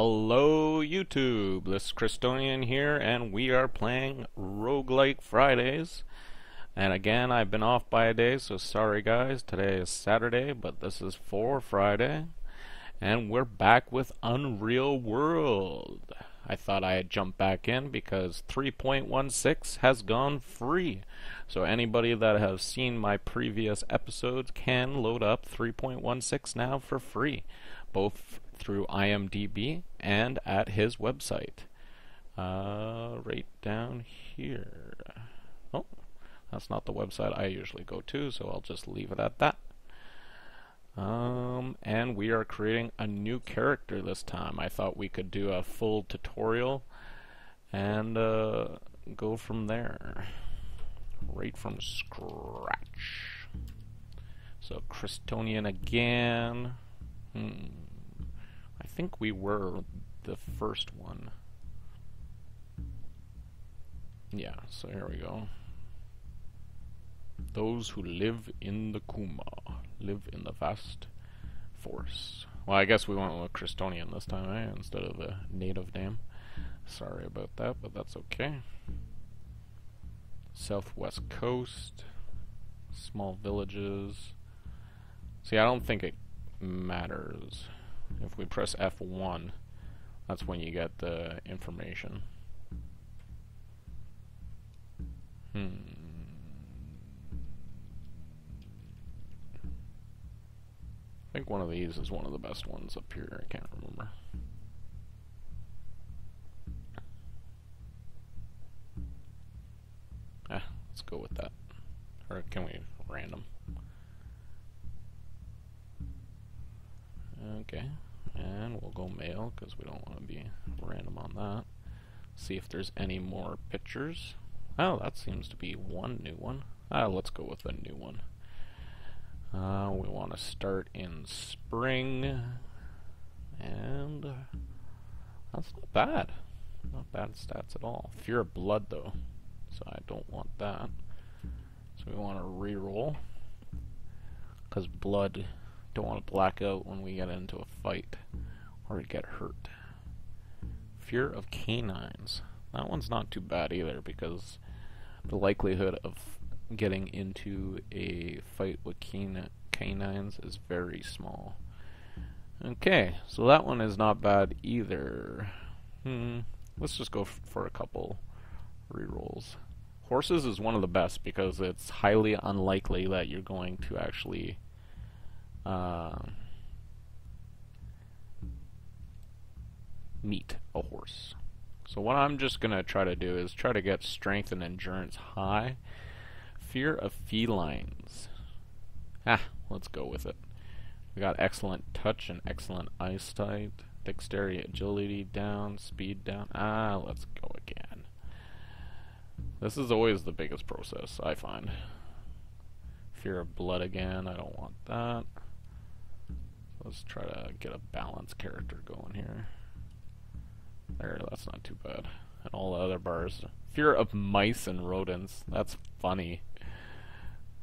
Hello YouTube, this is Christonian here and we are playing Roguelike Fridays. And again, I've been off by a day, so sorry guys. Today is Saturday, but this is for Friday. And we're back with Unreal World. I thought I had jumped back in because 3.16 has gone free. So anybody that has seen my previous episodes can load up 3.16 now for free, both through IMDb and at his website. Uh, right down here. Oh, that's not the website I usually go to, so I'll just leave it at that. Um, and we are creating a new character this time. I thought we could do a full tutorial and uh, go from there. Right from scratch. So, Christonian again. Hmm. I think we were the first one. Yeah, so here we go. Those who live in the Kuma live in the vast forest. Well, I guess we went with Christonian this time, eh? Instead of a native name. Sorry about that, but that's okay. Southwest coast. Small villages. See, I don't think it matters. If we press F1, that's when you get the information. Hmm. I think one of these is one of the best ones up here. I can't remember. Ah, let's go with that. Or can we random? Okay, and we'll go male because we don't want to be random on that. See if there's any more pictures. Oh, that seems to be one new one. Ah, let's go with a new one. Uh, we want to start in spring, and that's not bad. Not bad stats at all. Fear of blood, though, so I don't want that. So we want to re-roll, because blood don't want to black out when we get into a fight or get hurt. Fear of canines. That one's not too bad either because the likelihood of getting into a fight with can canines is very small. Okay, so that one is not bad either. Hmm, let's just go for a couple rerolls. Horses is one of the best because it's highly unlikely that you're going to actually uh, meet a horse. So what I'm just going to try to do is try to get strength and endurance high. Fear of felines. Ah, let's go with it. We got excellent touch and excellent eyesight. Dexterity, agility down, speed down. Ah, let's go again. This is always the biggest process, I find. Fear of blood again, I don't want that. Let's try to get a balanced character going here. There, that's not too bad. And all the other bars. Fear of mice and rodents. That's funny.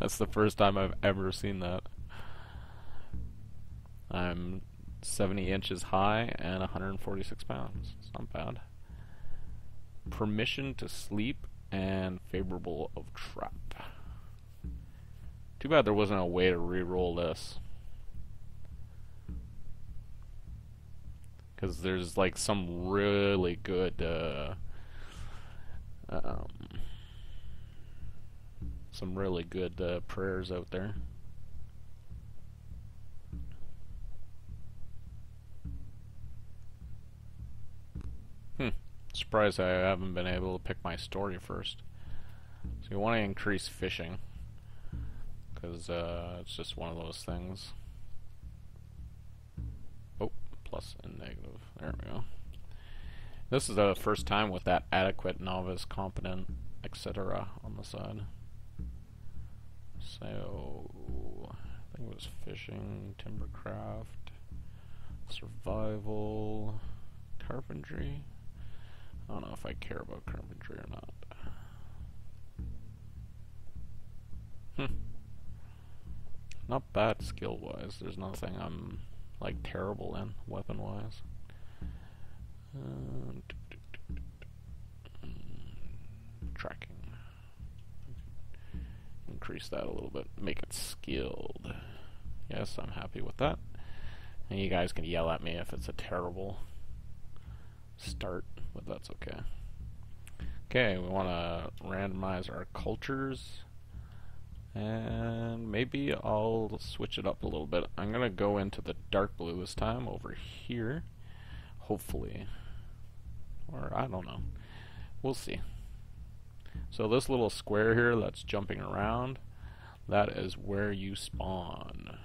that's the first time I've ever seen that. I'm 70 inches high and 146 pounds. It's not bad. Permission to sleep and favorable of trap. Too bad there wasn't a way to re-roll this. Because there's like some really good uh, um, some really good uh, prayers out there. Hmm. Surprised I haven't been able to pick my story first. So you want to increase fishing because uh, it's just one of those things. Oh, plus and negative. There we go. This is the first time with that adequate, novice, competent, etc. on the side. So, I think it was fishing, timbercraft, survival, carpentry. I don't know if I care about carpentry or not. Hmm not bad skill wise. There's nothing I'm like terrible in weapon wise. Um, tracking. Increase that a little bit. Make it skilled. Yes, I'm happy with that. And you guys can yell at me if it's a terrible start, but that's okay. Okay, we want to randomize our cultures. And maybe I'll switch it up a little bit. I'm going to go into the dark blue this time over here. Hopefully. Or I don't know. We'll see. So this little square here that's jumping around, that is where you spawn.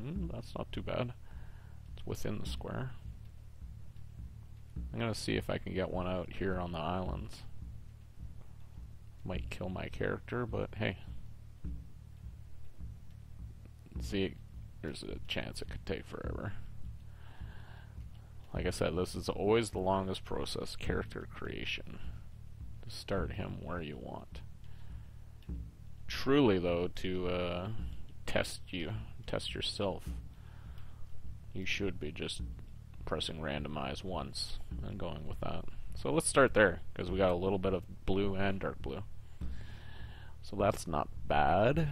Mm, that's not too bad. It's within the square. I'm gonna see if I can get one out here on the islands. Might kill my character, but hey. See, there's a chance it could take forever. Like I said, this is always the longest process, character creation. To start him where you want. Truly, though, to uh, test you, test yourself, you should be just pressing randomize once and going with that. So let's start there, because we got a little bit of blue and dark blue. So that's not bad.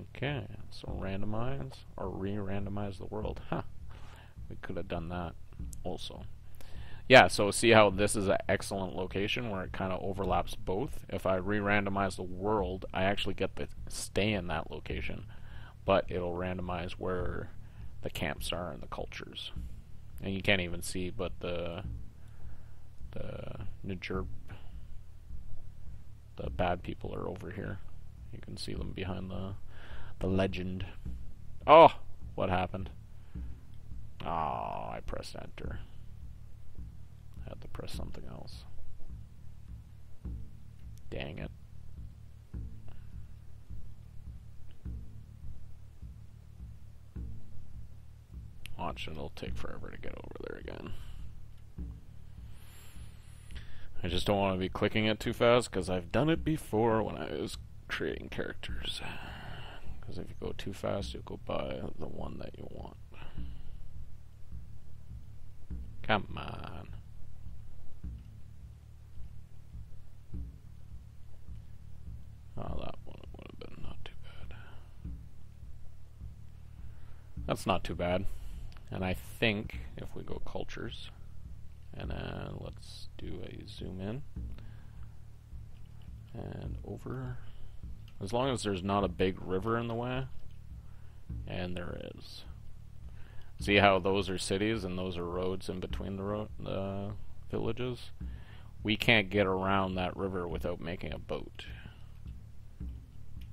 Okay, so randomize, or re-randomize the world. Huh, we could have done that also. Yeah, so see how this is an excellent location where it kind of overlaps both. If I re-randomize the world, I actually get to stay in that location, but it'll randomize where the camps are and the cultures and you can't even see, but the the Njerpez the bad people are over here. You can see them behind the the legend. Oh, what happened? Oh, I pressed enter. I had to press something else. Dang it. Watch, it'll take forever to get over there again. I just don't want to be clicking it too fast because I've done it before when I was creating characters. Because if you go too fast, you'll go by the one that you want. Come on. Oh, that one would have been not too bad. That's not too bad. And I think if we go cultures, and then let's do a zoom in and over, as long as there's not a big river in the way, and there is. See how those are cities and those are roads in between the villages? We can't get around that river without making a boat.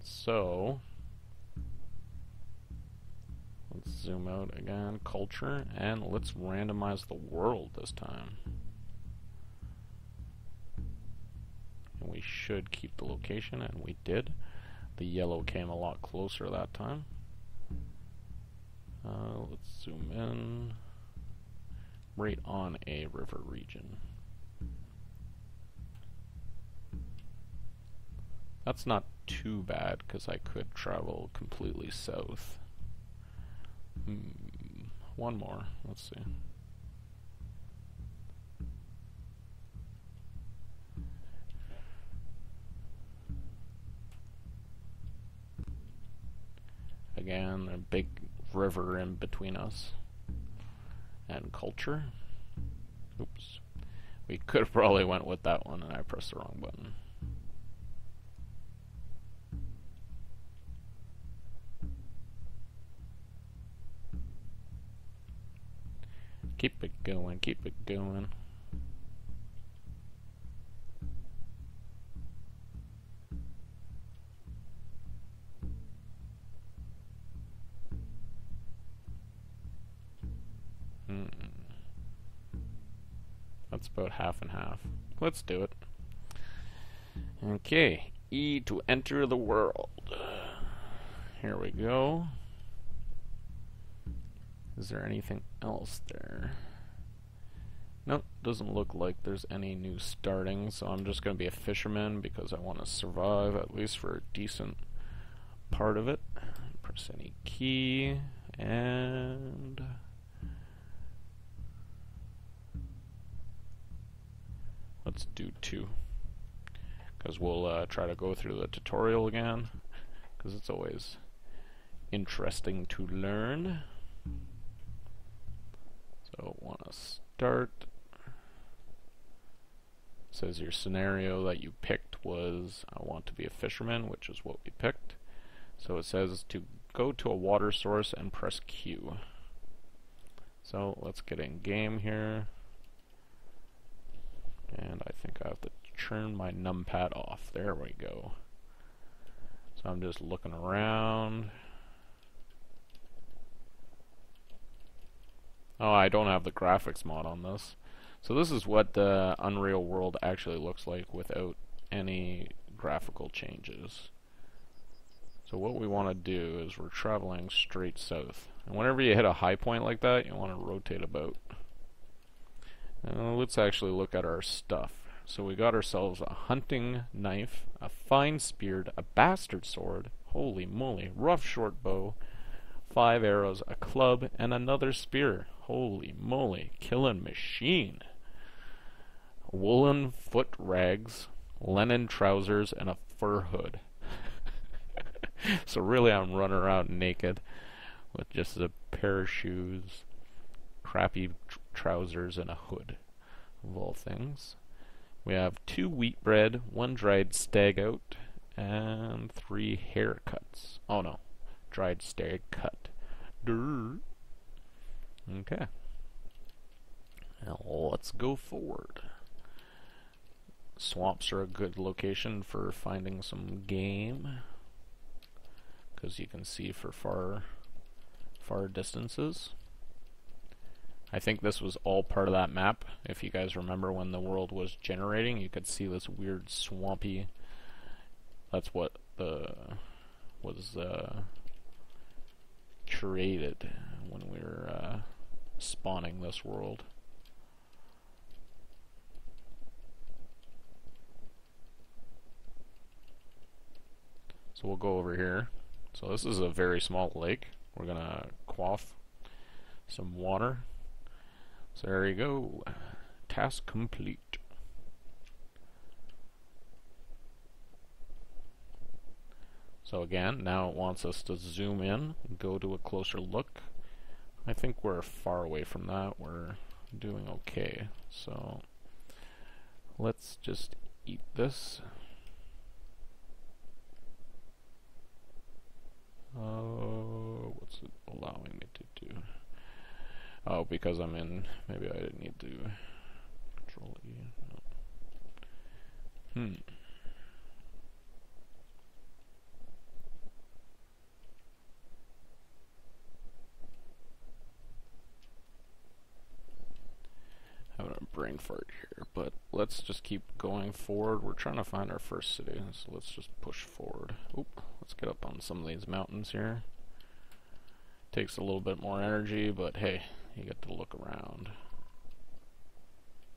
So, Let's zoom out again, culture, and let's randomize the world this time. And we should keep the location, and we did. The yellow came a lot closer that time. Uh, let's zoom in. Right on a river region. That's not too bad, because I could travel completely south. Hmm, one more. Let's see. Again, a big river in between us. And culture. Oops. We could have probably went with that one and I pressed the wrong button. Keep it going, keep it going. That's about half and half. Let's do it. Okay, E to enter the world. Here we go. Is there anything else there? Nope, doesn't look like there's any new starting, so I'm just going to be a fisherman because I want to survive at least for a decent part of it. Press any key, And let's do two. Because we'll uh, try to go through the tutorial again. Because it's always interesting to learn. So want to start. says your scenario that you picked was I want to be a fisherman, which is what we picked. So it says to go to a water source and press Q. So let's get in game here. And I think I have to turn my numpad off. There we go. So I'm just looking around. Oh, I don't have the graphics mod on this. So this is what the Unreal World actually looks like without any graphical changes. So what we want to do is we're traveling straight south. And whenever you hit a high point like that, you want to rotate about. Uh, let's actually look at our stuff. So we got ourselves a hunting knife, a fine spear, a bastard sword, holy moly, rough short bow, five arrows, a club, and another spear. Holy moly, killing machine. Woolen foot rags, linen trousers, and a fur hood. so really I'm running around naked with just a pair of shoes, crappy trousers, and a hood, of all things. We have two wheat bread, one dried stag out, and three haircuts. Oh no, dried stag cut. Durr. Okay. Now let's go forward. Swamps are a good location for finding some game because you can see for far far distances. I think this was all part of that map. If you guys remember when the world was generating, you could see this weird swampy. That's what the was uh, created when we were uh, spawning this world. So we'll go over here. So this is a very small lake. We're gonna quaff some water. So there you go. Task complete. So again, now it wants us to zoom in, go to a closer look. I think we're far away from that. We're doing okay. So let's just eat this. Oh, what's it allowing me to do? Oh, because I'm in. Maybe I didn't need to control E. No. Hmm. having a brain fart here, but let's just keep going forward. We're trying to find our first city, so let's just push forward. Oop, let's get up on some of these mountains here. Takes a little bit more energy, but hey, you get to look around.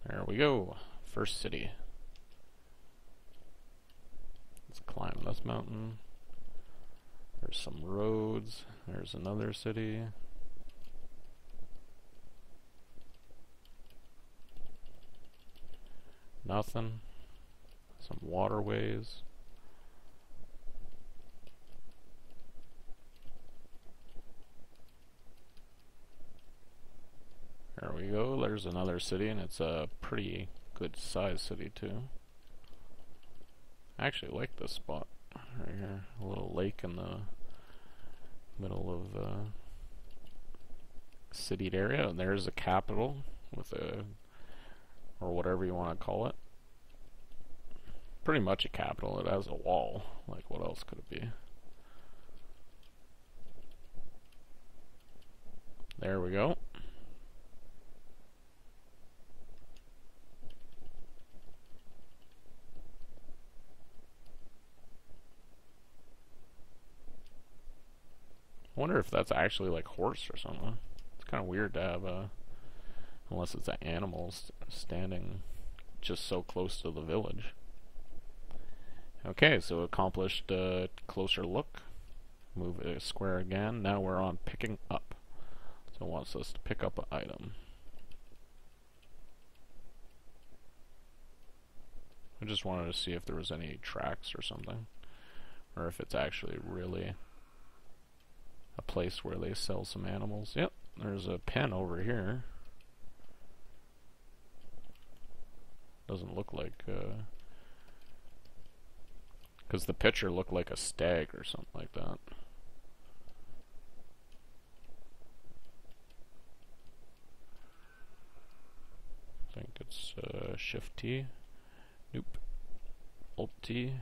There we go. First city. Let's climb this mountain. There's some roads. There's another city. Nothing. Some waterways. There there's another city, and it's a pretty good sized city too. I actually like this spot right here. A little lake in the middle of uh, city area, and there's a capital with a or whatever you want to call it. Pretty much a capital. It has a wall. Like, what else could it be? There we go. I wonder if that's actually like horse or something. It's kind of weird to have a Unless it's an animal st standing just so close to the village. Okay, so accomplished a closer look. Move a square again. Now we're on picking up. So it wants us to pick up an item. I just wanted to see if there was any tracks or something. Or if it's actually really a place where they sell some animals. Yep, there's a pen over here. Doesn't look like, Because uh, the picture looked like a stag or something like that. I think it's uh, Shift T. Nope. Alt T.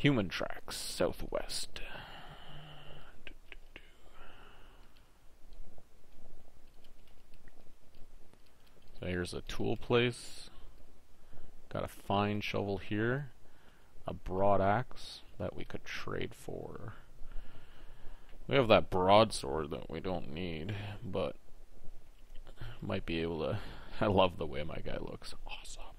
Human tracks, southwest. So here's a tool place. Got a fine shovel here. A broad axe that we could trade for. We have that broadsword that we don't need, but might be able to. I love the way my guy looks. Awesome.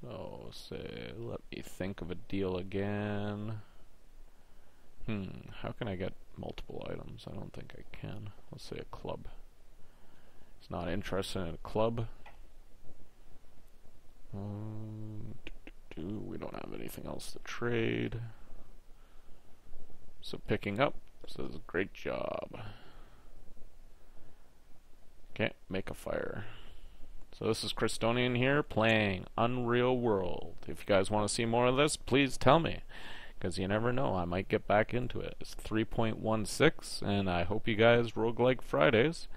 So say, let me think of a deal again. Hmm, how can I get multiple items? I don't think I can. Let's say a club. It's not interested in a club. Um, we don't have anything else to trade. So picking up says great job. Can't make a fire. So this is Christonian here playing Unreal World. If you guys want to see more of this, please tell me. Because you never know, I might get back into it. It's 3.16, and I hope you guys roguelike Fridays.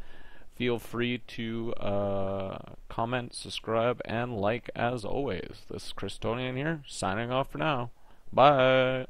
Feel free to uh, comment, subscribe, and like as always. This is Christonian here, signing off for now. Bye!